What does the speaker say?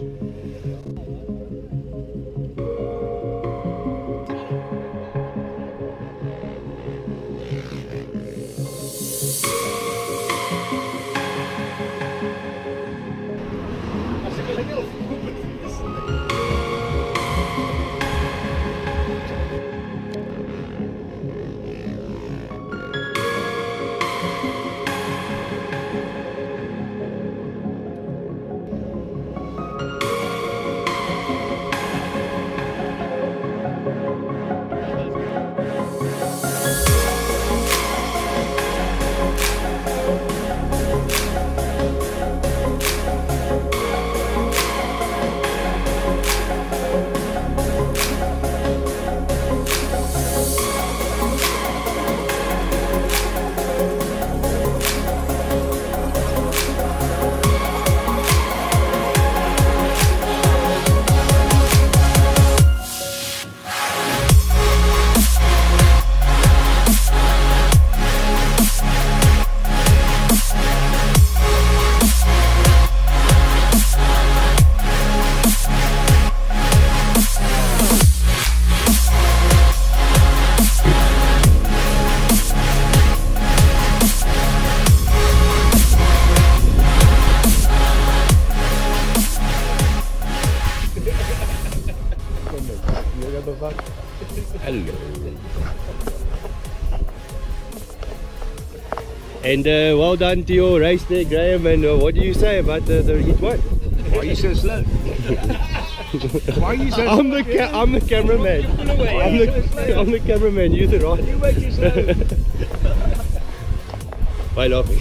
noite. Hello. And uh, well done to your race there, Graham. And uh, what do you say about the, the heat one? Why are you so slow? Why are you so I'm the ca- I'm the cameraman. I'm the I'm the cameraman. You're the right. You make it slow. Why laughing?